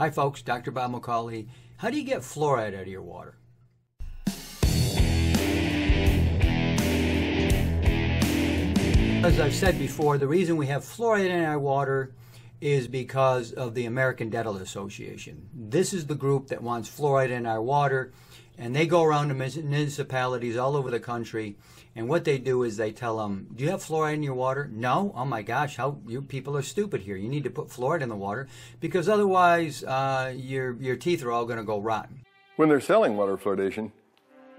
Hi, folks. Dr. Bob McCauley. How do you get fluoride out of your water? As I've said before, the reason we have fluoride in our water is because of the American Dental Association. This is the group that wants fluoride in our water, and they go around to municipalities all over the country. And what they do is they tell them, "Do you have fluoride in your water?" No. Oh my gosh, how you people are stupid here. You need to put fluoride in the water because otherwise, uh, your your teeth are all going to go rotten. When they're selling water fluoridation,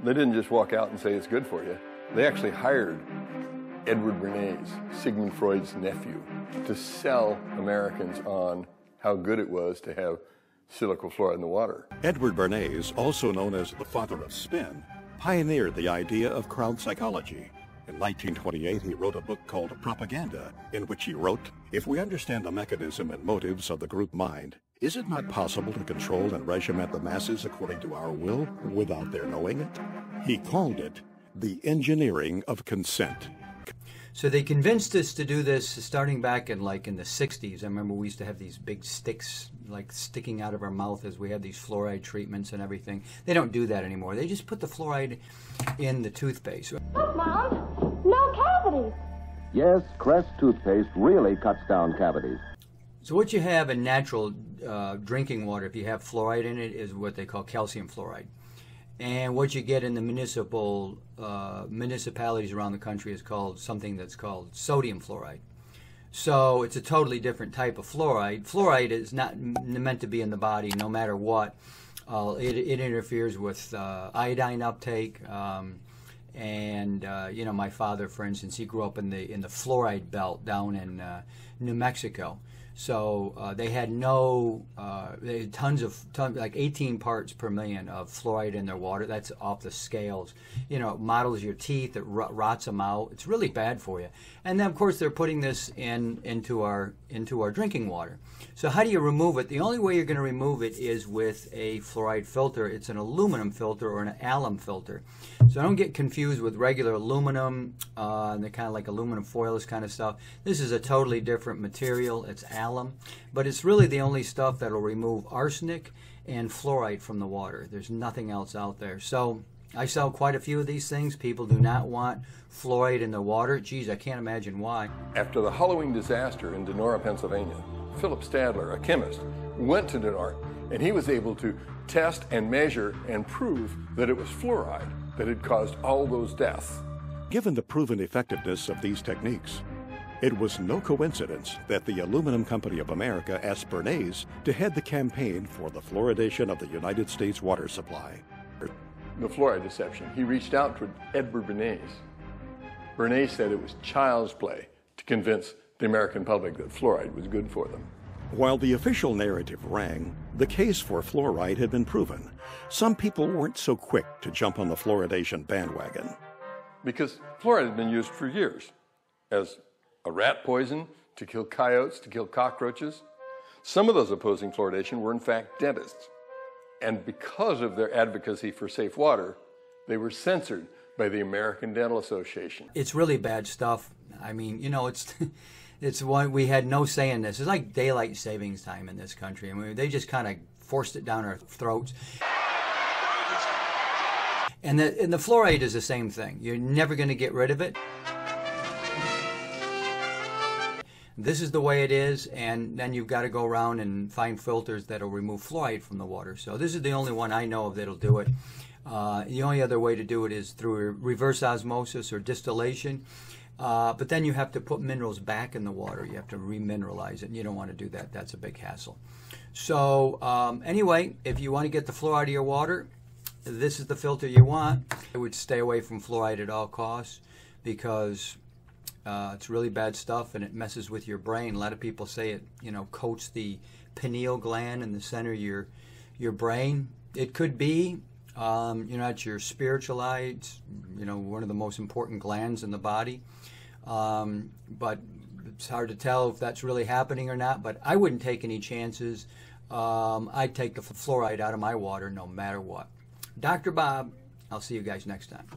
they didn't just walk out and say it's good for you. They actually hired Edward Bernays, Sigmund Freud's nephew, to sell Americans on how good it was to have silicon fluoride in the water. Edward Bernays, also known as the father of spin, pioneered the idea of crowd psychology. In 1928, he wrote a book called Propaganda, in which he wrote, If we understand the mechanism and motives of the group mind, is it not possible to control and regiment the masses according to our will without their knowing it? He called it the engineering of consent. So they convinced us to do this starting back in like in the 60s. I remember we used to have these big sticks like sticking out of our mouth as we had these fluoride treatments and everything. They don't do that anymore. They just put the fluoride in the toothpaste. Look, Mom, no cavities. Yes, Crest toothpaste really cuts down cavities. So what you have in natural uh, drinking water, if you have fluoride in it, is what they call calcium fluoride. And what you get in the municipal uh, municipalities around the country is called something that's called sodium fluoride. So it's a totally different type of fluoride. Fluoride is not meant to be in the body no matter what. Uh, it, it, interferes with uh, iodine uptake. Um, and uh, you know, my father, for instance, he grew up in the in the fluoride belt down in uh, New Mexico. So uh, they had no, uh, they had tons of, tons, like 18 parts per million of fluoride in their water. That's off the scales. You know, it mottles your teeth, it rots them out. It's really bad for you. And then, of course, they're putting this in into our into our drinking water. So how do you remove it? The only way you're going to remove it is with a fluoride filter. It's an aluminum filter or an alum filter. So don't get confused with regular aluminum uh, and the kind of like aluminum foil, this kind of stuff. This is a totally different material. It's alum, but it's really the only stuff that will remove arsenic and fluoride from the water. There's nothing else out there. So I sell quite a few of these things. People do not want fluoride in the water. Geez, I can't imagine why. After the Halloween disaster in Donora, Pennsylvania, Philip Sadtler, a chemist, went to Donora and he was able to test and measure and prove that it was fluoride that had caused all those deaths. Given the proven effectiveness of these techniques, it was no coincidence that the Aluminum Company of America asked Bernays to head the campaign for the fluoridation of the United States water supply. The fluoride deception. He reached out to Edward Bernays. Bernays said it was child's play to convince the American public that fluoride was good for them. While the official narrative rang, the case for fluoride had been proven. Some people weren't so quick to jump on the fluoridation bandwagon. Because fluoride had been used for years as a rat poison, to kill coyotes, to kill cockroaches. Some of those opposing fluoridation were in fact dentists. And because of their advocacy for safe water, they were censored by the American Dental Association. It's really bad stuff. I mean, you know, it's it's one we had no say in this. It's like daylight savings time in this country. I mean, they just kind of forced it down our throats. And the and the fluoride is the same thing. You're never going to get rid of it. This is the way it is, and then you've got to go around and find filters that'll remove fluoride from the water. So this is the only one I know of that'll do it. Uh, the only other way to do it is through reverse osmosis or distillation. Uh, but then you have to put minerals back in the water. You have to remineralize it, and you don't want to do that. That's a big hassle. So um, anyway, if you want to get the fluoride out of your water, this is the filter you want. I would stay away from fluoride at all costs because uh, it's really bad stuff, and it messes with your brain. A lot of people say it, you know, coats the pineal gland in the center of your your brain. It could be, um, you know, it's your spiritual eye. You know, one of the most important glands in the body. Um, but it's hard to tell if that's really happening or not. But I wouldn't take any chances. Um, I'd take the fluoride out of my water no matter what. Dr. Bob, I'll see you guys next time.